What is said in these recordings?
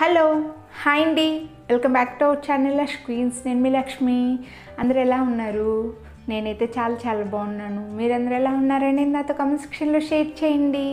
Hello hi అండి. Welcome back to our channel screens నేను మీ లక్ష్మి. అందరు ఎలా ఉన్నారు? నేనైతే చాలా చాలా బాగున్నాను. మీరందరూ ఎలా ఉన్నారని నాతో కామెంట్ సెక్షన్లో షేర్ చేయండి.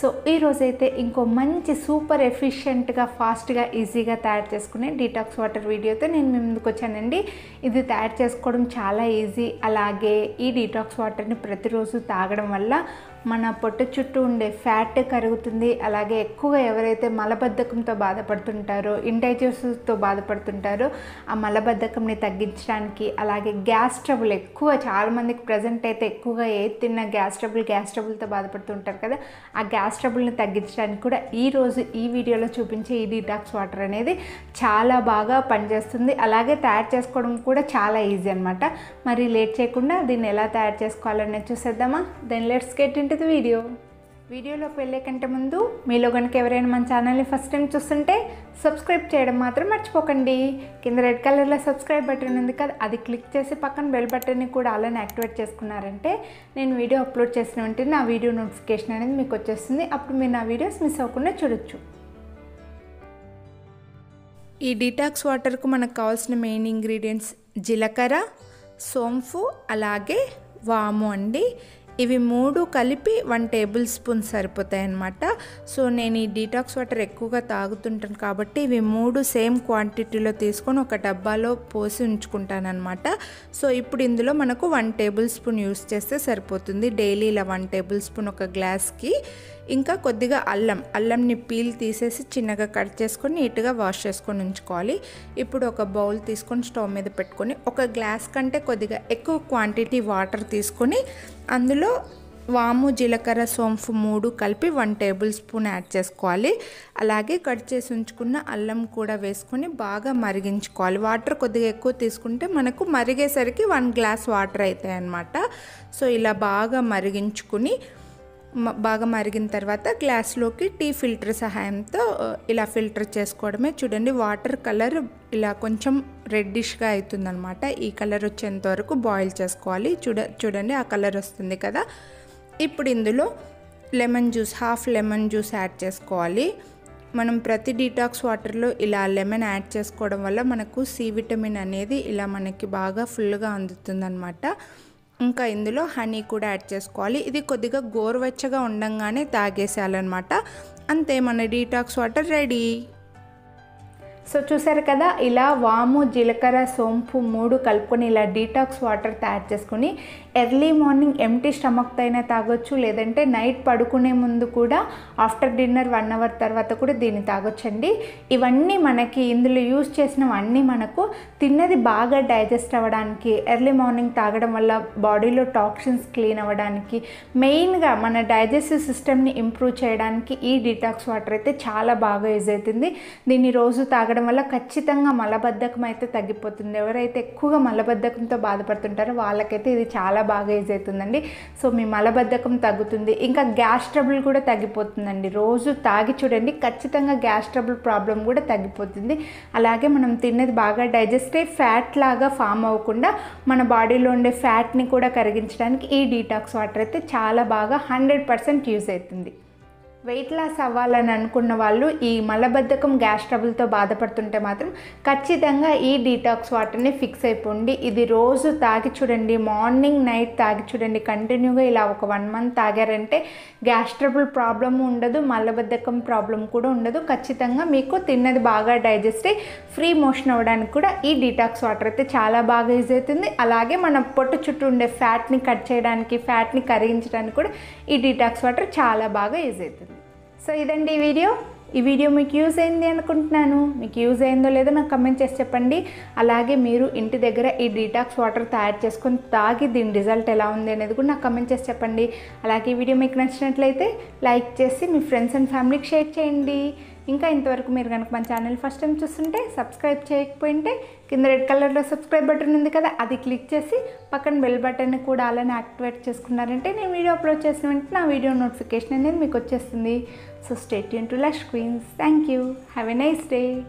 సో ఈరోజైతే ఇంకో మంచి సూపర్ ఎఫిషియెంట్గా ఫాస్ట్గా ఈజీగా తయారు చేసుకునే డీటాక్స్ వాటర్ వీడియోతో నేను మీ ముందుకు వచ్చానండి. ఇది తయారు చేసుకోవడం చాలా ఈజీ అలాగే ఈ డీటాక్స్ వాటర్ని ప్రతిరోజు తాగడం వల్ల మన పొట్ట చుట్టూ ఉండే ఫ్యాట్ కరుగుతుంది. అలాగే ఎక్కువగా ఎవరైతే మలబద్ధకంతో బాధపడుతుంటారో ఇండైజెస్ట్తో బాధపడుతుంటారో ఆ మలబద్ధకంని తగ్గించడానికి అలాగే గ్యాస్ ట్రబుల్ ఎక్కువ చాలామందికి ప్రజెంట్ అయితే ఎక్కువగా ఏది తిన్నా గ్యాస్ ట్రబుల్ గ్యాస్ ట్రబుల్తో బాధపడుతుంటారు కదా. ఆ గ్యాస్ ట్రబుల్ని తగ్గించడానికి కూడా ఈరోజు ఈ వీడియోలో చూపించే ఈ డీటాక్స్ వాటర్ అనేది చాలా బాగా పనిచేస్తుంది. అలాగే తయారు చేసుకోవడం కూడా చాలా ఈజీ అనమాట మరి లేట్ చేయకుండా దీన్ని ఎలా తయారు చేసుకోవాలనేది చూసేద్దామా? Then let's get into the video? వీడియోలోకి వెళ్ళే కంటే ముందు మీలో కనుక ఎవరైనా మన ఛానల్ని ఫస్ట్ టైం చూస్తుంటే సబ్స్క్రైబ్ చేయడం మాత్రం మర్చిపోకండి. కింద రెడ్ కలర్లో సబ్స్క్రైబ్ బటన్ ఉంది కదా అది క్లిక్ చేసి పక్కన బెల్ బటన్ని కూడా అలానే యాక్టివేట్ చేసుకున్నారంటే నేను వీడియో అప్లోడ్ చేసిన వెంటనే నా వీడియో నోటిఫికేషన్ అనేది మీకు వచ్చేస్తుంది. అప్పుడు మీరు నా వీడియోస్ మిస్ అవ్వకుండా చూడొచ్చు. ఈ డీటాక్స్ వాటర్కు మనకు కావాల్సిన మెయిన్ ఇంగ్రీడియంట్స్ జీలకర్ర సోంపు అలాగే వాము అండి. ఇవి మూడు కలిపి వన్ టేబుల్ స్పూన్ సరిపోతాయి అన్నమాట సో నేను ఈ డీటాక్స్ వాటర్ ఎక్కువగా తాగుతుంటాను కాబట్టి ఇవి మూడు సేమ్ క్వాంటిటీలో తీసుకొని ఒక డబ్బాలో పోసి ఉంచుకుంటాను అనమాట సో ఇప్పుడు ఇందులో మనకు వన్ టేబుల్ స్పూన్ యూస్ చేస్తే సరిపోతుంది. డైలీ ఇలా వన్ టేబుల్ స్పూన్ ఒక గ్లాస్కి. ఇంకా కొద్దిగా అల్లం అల్లంని పీల్ తీసేసి చిన్నగా కట్ చేసుకొని నీట్గా వాష్ చేసుకొని ఉంచుకోవాలి. ఇప్పుడు ఒక బౌల్ తీసుకొని స్టవ్ మీద పెట్టుకొని ఒక గ్లాస్ కంటే కొద్దిగా ఎక్కువ క్వాంటిటీ వాటర్ తీసుకొని అందులో వాము జీలకర్ర సోంపు మూడు కలిపి వన్ టేబుల్ స్పూన్ యాడ్ చేసుకోవాలి. అలాగే కట్ చేసి ఉంచుకున్న అల్లం కూడా వేసుకొని బాగా మరిగించుకోవాలి. వాటర్ కొద్దిగా ఎక్కువ తీసుకుంటే మనకు మరిగేసరికి వన్ గ్లాస్ వాటర్ అవుతాయి అన్నమాట సో ఇలా బాగా మరిగించుకుని బాగా మరిగిన తర్వాత గ్లాస్లోకి టీ ఫిల్టర్ సహాయంతో ఇలా ఫిల్టర్ చేసుకోవడమే. చూడండి వాటర్ కలర్ ఇలా కొంచెం రెడ్డిష్గా అవుతుందనమాట ఈ కలర్ వచ్చేంత వరకు బాయిల్ చేసుకోవాలి. చూడ చూడండి ఆ కలర్ వస్తుంది కదా. ఇప్పుడు ఇందులో lemon juice half lemon juice add చేసుకోవాలి. మనం ప్రతి డీటాక్స్ వాటర్లో ఇలా లెమన్ యాడ్ చేసుకోవడం వల్ల మనకు సి విటమిన్ అనేది ఇలా మనకి బాగా ఫుల్గా అందుతుందన్నమాట. ఇంకా ఇందులో హనీ కూడా యాడ్ చేసుకోవాలి. ఇది కొద్దిగా గోరువెచ్చగా ఉండంగానే తాగేసేయాలన్నమాట. అంతే మన డీటాక్స్ వాటర్ రెడీ. సో చూసారు కదా ఇలా వాము జీలకర్ర సోంపు మూడు కలుపుకొని ఇలా డీటాక్స్ వాటర్ తయారు చేసుకొని ఎర్లీ మార్నింగ్ ఎంటీ స్టమక్తో అయినా తాగొచ్చు లేదంటే నైట్ పడుకునే ముందు కూడా ఆఫ్టర్ డిన్నర్ వన్ అవర్ తర్వాత కూడా దీన్ని తాగొచ్చండి. ఇవన్నీ మనకి ఇందులో యూజ్ చేసినవన్నీ మనకు తిన్నది బాగా డైజెస్ట్ అవ్వడానికి ఎర్లీ మార్నింగ్ తాగడం వల్ల బాడీలో టాక్సిన్స్ క్లీన్ అవ్వడానికి మెయిన్గా మన డైజెస్టివ్ సిస్టమ్ని ఇంప్రూవ్ చేయడానికి ఈ డిటాక్స్ వాటర్ అయితే చాలా బాగా యూజ్ అవుతుంది. దీన్ని రోజు తాగడం వల్ల ఖచ్చితంగా మలబద్ధకం అయితే తగ్గిపోతుంది. ఎవరైతే ఎక్కువగా మలబద్ధకంతో బాధపడుతుంటారో వాళ్ళకైతే ఇది చాలా బాగా యూజ్ అవుతుందండి. సో మీ మలబద్ధకం తగ్గుతుంది. ఇంకా గ్యాస్ ట్రబుల్ కూడా తగ్గిపోతుందండి. రోజు తాగి చూడండి ఖచ్చితంగా గ్యాస్ ట్రబుల్ ప్రాబ్లం కూడా తగ్గిపోతుంది. అలాగే మనం తిన్నది బాగా డైజెస్ట్ అయ్యి ఫ్యాట్ లాగా ఫామ్ అవ్వకుండా మన బాడీలో ఉండే ఫ్యాట్ని కూడా కరిగించడానికి ఈ డీటాక్స్ వాటర్ అయితే చాలా బాగా హండ్రెడ్ పర్సెంట్ యూజ్ అవుతుంది. వెయిట్ లాస్ అవ్వాలని అనుకున్న వాళ్ళు ఈ మలబద్ధకం గ్యాస్ ట్రబుల్తో బాధపడుతుంటే మాత్రం ఖచ్చితంగా ఈ డీటాక్స్ వాటర్ని ఫిక్స్ అయిపోండి. ఇది రోజు తాగి చూడండి మార్నింగ్ నైట్ తాగి చూడండి కంటిన్యూగా ఇలా ఒక వన్ మంత్ తాగారంటే గ్యాస్ ట్రబుల్ ప్రాబ్లం ఉండదు మలబద్ధకం ప్రాబ్లం కూడా ఉండదు. ఖచ్చితంగా మీకు తిన్నది బాగా డైజెస్ట్ అయ్యి ఫ్రీ మోషన్ అవ్వడానికి కూడా ఈ డీటాక్స్ వాటర్ అయితే చాలా బాగా యూజ్ అవుతుంది. అలాగే మన పొట్టు చుట్టూ ఉండే ఫ్యాట్ని కట్ చేయడానికి ఫ్యాట్ని కరిగించడానికి కూడా ఈ డీటాక్స్ వాటర్ చాలా బాగా యూజ్ అవుతుంది. సో ఇదండి ఈ వీడియో ఈ వీడియో మీకు యూజ్ అయింది అనుకుంటున్నాను. మీకు యూజ్ అయిందో లేదో నాకు కమెంట్ చేసి చెప్పండి. అలాగే మీరు ఇంటి దగ్గర ఈ డీటాక్స్ వాటర్ తయారు చేసుకొని తాగి దీని రిజల్ట్ ఎలా ఉంది అనేది కూడా నాకు కమెంట్ చేసి చెప్పండి. అలాగే ఈ వీడియో మీకు నచ్చినట్లయితే లైక్ చేసి మీ ఫ్రెండ్స్ అండ్ ఫ్యామిలీకి షేర్ చేయండి. ఇంకా ఇంతవరకు మీరు కనుక మన ఛానల్ ఫస్ట్ టైం చూస్తుంటే సబ్స్క్రైబ్ చేయకపోయింటే కింద రెడ్ కలర్లో సబ్స్క్రైబ్ బటన్ ఉంది కదా అది క్లిక్ చేసి పక్కన బెల్ బటన్ కూడా అలానే యాక్టివేట్ చేసుకున్నారంటే నేను వీడియో అప్లోడ్ చేసిన వెంటనే నా వీడియో నోటిఫికేషన్ అనేది మీకు వచ్చేస్తుంది. So stay tuned to Lush Queens. Thank you. Have a nice day.